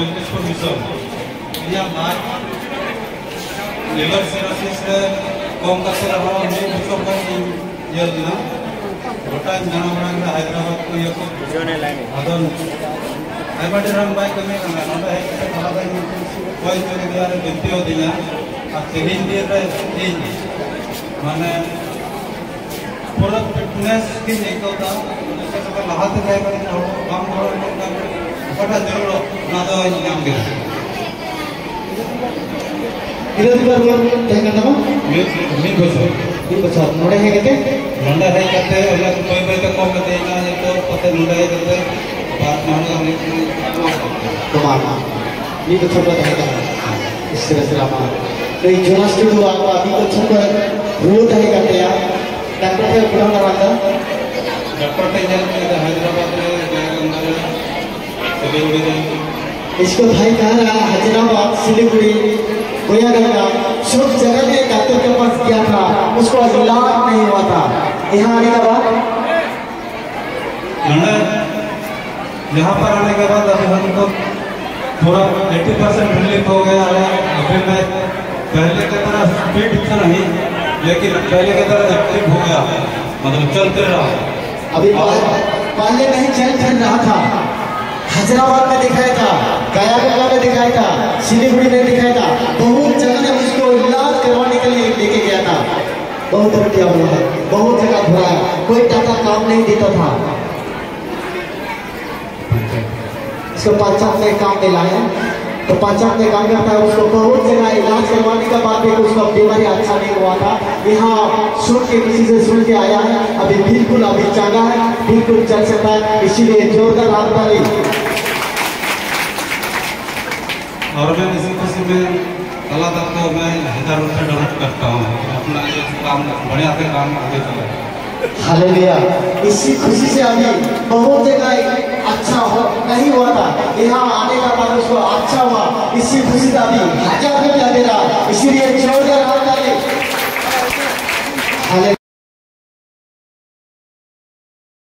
wellness for mission. यदि आप not liver cirrhosis का कम कर से रहा और नहीं विश्व का ये ना घोटा जनवरण का हैदराबाद को ये को अदन हैबाटे रंग बाइक में कंगा ना है कि थोड़ा बाइक में कोई तो नहीं यार बिंती हो दिला अब सेहिन दिए रहे सेहिन माने पूरा फिटनेस की एक होता उसके साथ लाहत ᱚᱱᱟ ᱡᱟᱨᱚᱲ ᱚᱱᱟ ᱫᱚ ᱧᱟᱢ ᱜᱮᱭᱟ ᱤᱨᱟᱹᱫ ᱠᱟᱨ ᱨᱩᱣᱟᱹ ᱛᱟᱦᱮᱸ ᱠᱟᱱ ᱛᱟᱢᱟ ᱢᱤᱫ ᱵᱚᱪᱷᱚᱨ ᱢᱤᱫ ᱵᱚᱪᱷᱚᱨ ᱱᱚᱰᱮ ᱦᱮᱡ ᱠᱟᱛᱮ ᱱᱚᱰᱮ ᱦᱮᱡ ᱠᱟᱛᱮ ᱚᱱᱟ ᱠᱚ ᱵᱟᱹᱭ ᱵᱟᱹᱭᱛᱮ ᱠᱚᱢ ᱠᱟᱛᱮ ᱮᱱᱟ ᱱᱤᱛᱚᱜ ᱯᱟᱛᱮ ᱱᱚᱰᱮ ᱦᱮᱡ ᱠᱟᱛᱮ ᱵᱟᱨ ᱢᱟᱦᱟ ᱦᱚᱸ ᱠᱚᱢᱟ ᱢᱟ ᱢᱤᱫ ᱵᱚᱪᱷᱚᱨ ᱫᱚ ᱛᱟᱦᱮᱸ ᱠᱟᱱᱟ ᱥᱤᱨᱟᱹ ᱥᱤᱨᱟᱹ ᱢᱟ ᱛᱚ ᱡᱚᱱᱟᱥᱴᱤ ᱫᱚ ᱟᱵᱚ ᱟᱹᱰᱤ ᱵᱚᱪᱷᱚᱨ ᱫᱚ ᱨᱩᱣᱟᱹ ᱛᱟᱦᱮᱸ ᱠᱟᱛᱮ ᱰᱟᱠᱛᱟᱨ ᱴᱷᱮᱱ ᱯᱷᱳᱱ ᱞᱟᱜᱟᱣ ᱫᱟ ᱰᱟᱠᱛᱟᱨ ᱴᱷᱮᱱ इसको भाई कह रहा है हैदराबाद सिलीगुड़ी गोयागंगा सब जगह में डॉक्टर के पास गया था। उसको इलाज नहीं हुआ था। यहाँ आने के बाद? यहाँ पर आने के बाद अभी हमको थोड़ा 80 परसेंट रिलीफ हो गया है। अभी मैं पहले की तरह स्पीड तो नहीं लेकिन पहले की तरह एक्टिव हो गया। मतलब चलते रहा। अभी पहले नहीं चल चल रहा था। हैदराबाद में दिखाया था गया में दिखाया था, सिलीगुड़ी में दिखाया था। बहुत जगह ने उसको इलाज करवाने के लिए लेके गया था। बहुत रुपया हुआ है, बहुत जगह घुराया कोई टाका काम नहीं देता था। इसको पंचायत में काम में लाया। तो पंचायत में काम करता है, उसको बहुत जगह इलाज करवाने के बाद भी उसका बीमारी अच्छा नहीं हुआ था। यहाँ सुन के किसी से सुन के आया है, अभी बिल्कुल अभी चांगा है, बिल्कुल चल सकता है, इसीलिए जोरदार हाथ ताली और मैं इसी खुशी में अल्लाह तक को मैं हज़ार रुपये डोनेट करता हूँ। अपना ये काम, बढ़िया से काम आगे चले। हालेलुया। इसी खुशी से अभी बहुत जगह अच्छा हो, नहीं हुआ था। यहाँ आने का बाद उसको अच्छा हुआ। इसी खुशी से अभी हज़ार रुपया दे रहा इसीलिए हाथ ताली हालेलुया